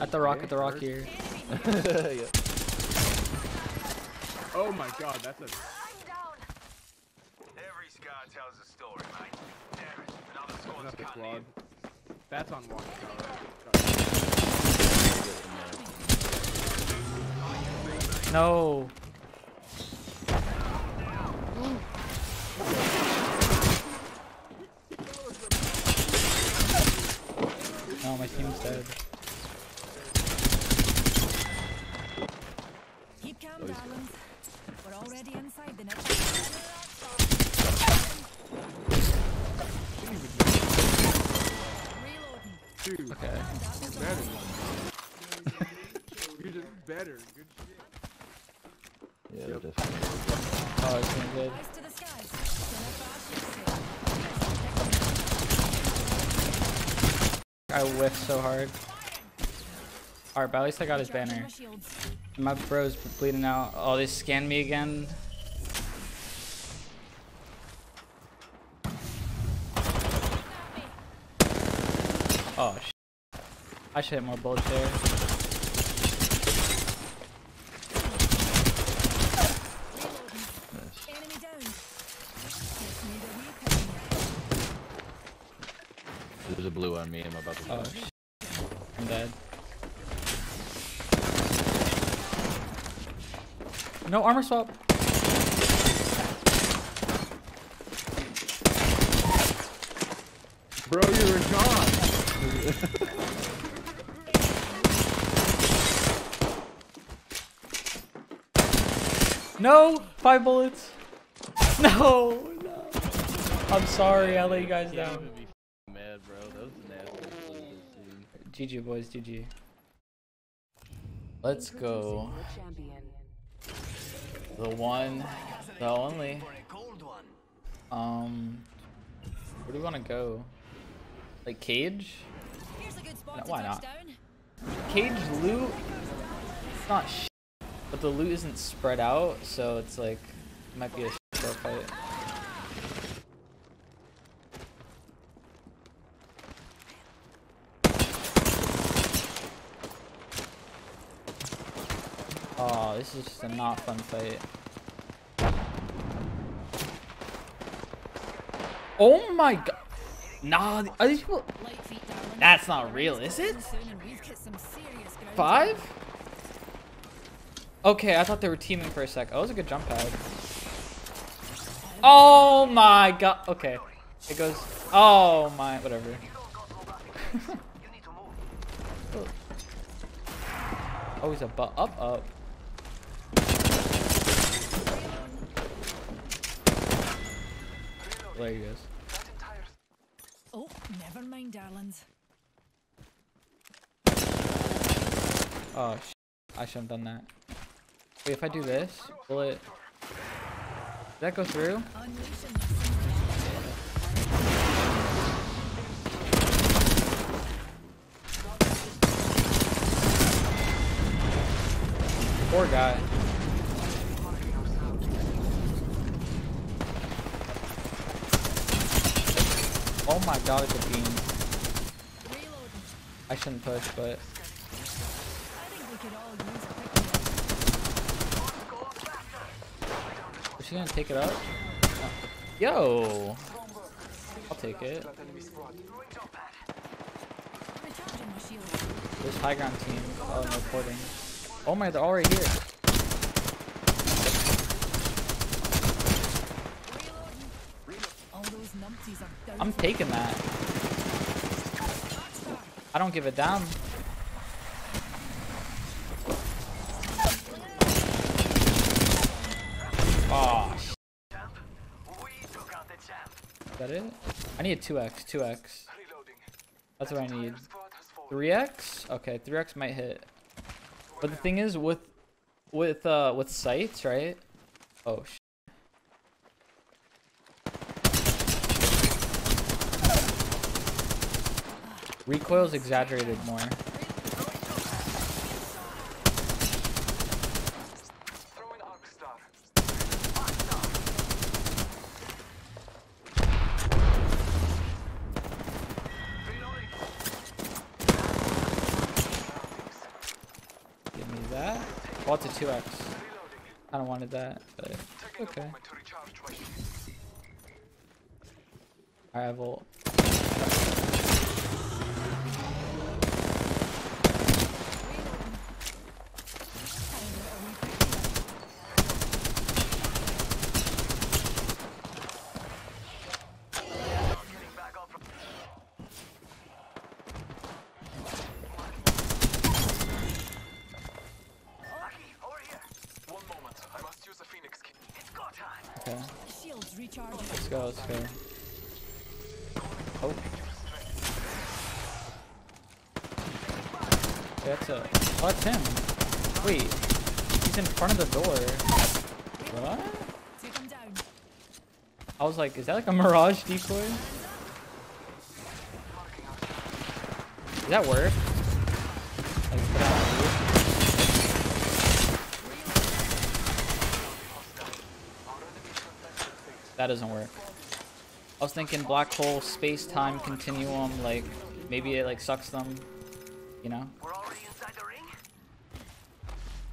At the rock, at the rock here. yeah. Oh my god, that's a. Every scar tells a story, mate. Damn it, another squad's That's a cutting in. That's on one. No. No, my team's dead. Keep calm, darlings. We're already inside the next. Reloading. Dude, Okay. better. You're just better. Good shit. Yeah, Yep. definitely. Oh, it's been good. Eyes to the skies. Gonna crash I whiffed so hard. Alright, but at least I got his banner. my shields. My bro's bleeding out. Oh, they scanned me again. Oh, sh I should hit more bullets there. Nice. Enemy down. Just need a recon here. There's a blue on me. I'm about to. Oh, sh I'm dead. No armor swap. Bro, you're a god. No! Five bullets! No! No! I'm sorry, I let you guys Can't down. GG boys, GG. Let's go. The one, the only. Um, where do we want to go? Like cage? No, why not? Cage loot? It's not but the loot isn't spread out, so it's like, it might be a fight. Oh, this is just a not fun fight. Oh my god! Nah, are these people? That's not real, is it? Five? Okay, I thought they were teaming for a sec. Oh, that was a good jump pad. Oh my god. Okay. It goes. Oh my. Whatever. oh, he's a butt up up. There he goes. Oh, never mind, darlings. Oh, sh I shouldn't have done that. Wait, if I do this, will it... Did that go through? Unleashing the singular. Poor guy. Oh my god, it's a beam. I shouldn't push, but... All Is she gonna take it up? No. Yo! I'll take it. This high ground team. Uh, oh, I'm reporting. Oh my, they're already here. All those numpties are down. I'm taking that. I don't give a damn. Oh, Is that it? I need a 2x, 2x. That's what I need. 3x? Okay, 3x might hit. But the thing is, with with uh with sights, right? Oh sh Recoil's exaggerated more. Oh, it's a 2x. I don't wanted that, but okay. Alright, volt. Okay, let's go, let's go. Oh. That's a. Oh, that's him. Wait, he's in front of the door. What? I was like, is that like a mirage decoy? Does that work? Like, put it on the roof? That doesn't work. I was thinking black hole space-time continuum, like maybe it like sucks them, you know? We're already inside the ring.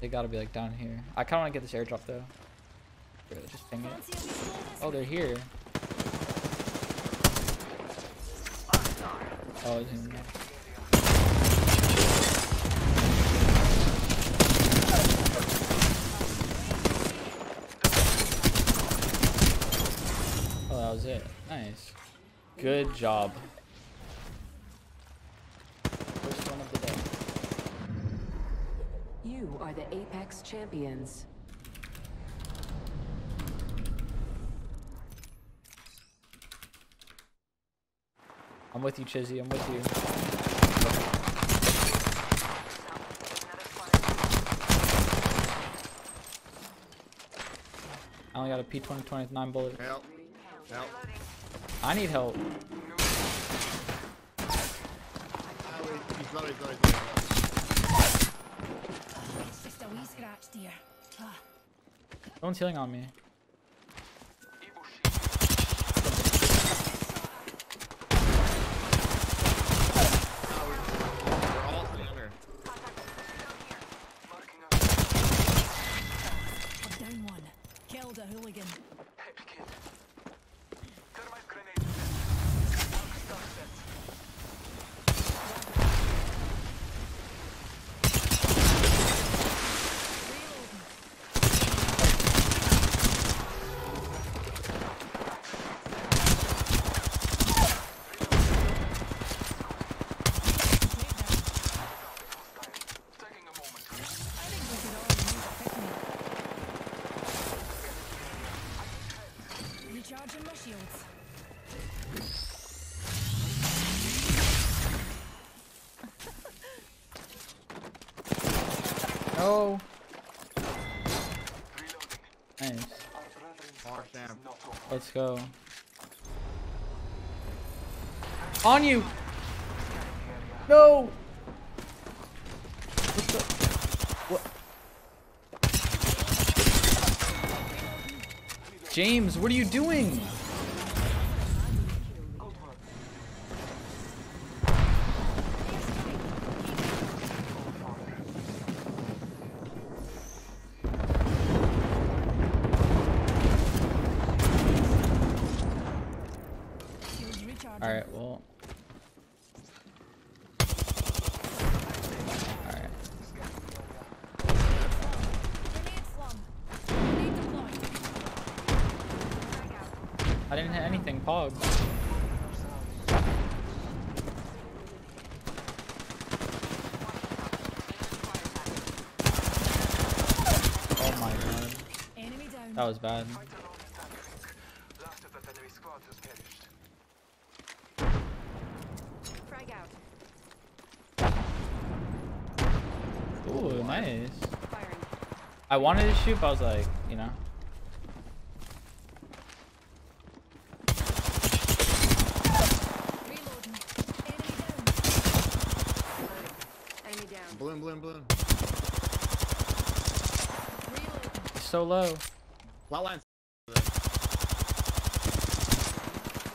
They gotta be like down here. I kinda wanna get this airdrop though. Just ping it. Fancy a wee slow this Oh, they're here. Oh, it's in there. Oh, that was it. Nice. Good job. First one of the day. You are the Apex Champions. I'm with you, Chizzy. I'm with you. I only got a P2020 with 9 bullets. Help. Help. I need help. Oh, healing on low, he's low, he's low. It's just a wee scratch, dear. Ah, No one's healing on me. We're all sitting under. I'm down one. Killed a hooligan. Happy kid. Thermite grenade set. Star set. Taking a moment. I think we could all use a pick-me. Recharging my shields. No. Nice. Let's go. On you! No! What the? What? James, what are you doing? I didn't hit anything, Pog. Oh my god. That was bad. Last of the enemy squad has perished. Frag out. Ooh, nice. I wanted to shoot, but I was like, you know. Reloading. Enemy down. Enemy down. Balloon, balloon, balloon. Reloading. He's so low. Flatline.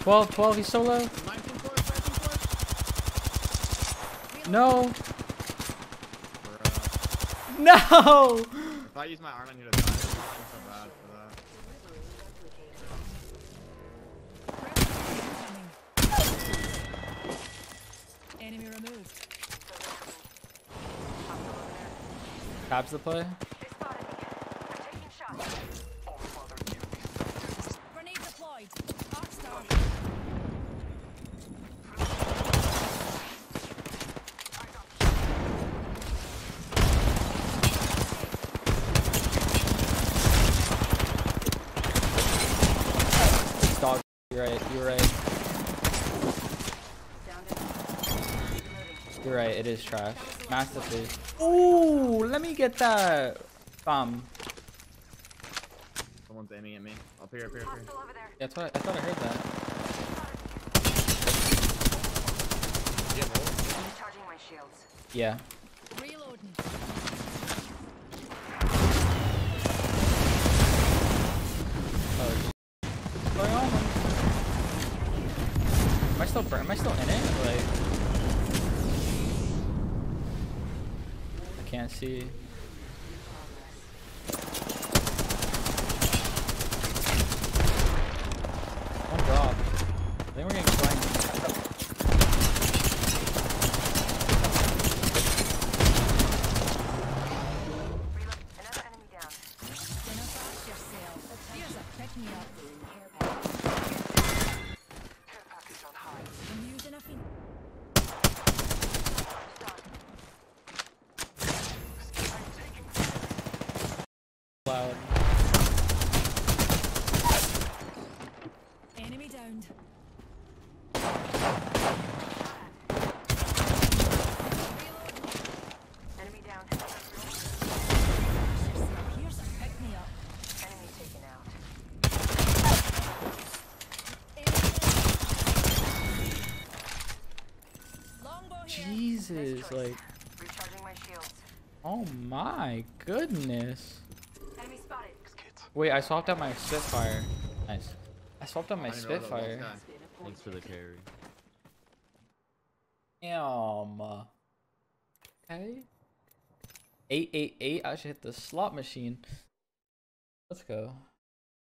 12, 12, he's so low. 19 course, 19 course. No. Bruh. No! If I use my arm on you to die, I feel so bad for that. Enemy removed. Tabs the play. You're right. You're right. You're right. It is trash. Masterpiece. Ooh, let me get that. Bomb. Someone's aiming at me. Up here, up here, up here. That's what I thought I heard that. Charging my shields. Yeah. Reloading. Oh. What's going on? Am I still bur- am I still in it? Like I can't see. Jesus, like Recharging my shields. oh my goodness. Enemy spotted. Wait, I swapped out my Spitfire. Nice. I swapped out my I didn't know that was Spitfire. guy. Thanks for the carry. Damn. Okay. 888. I should hit the slot machine. Let's go.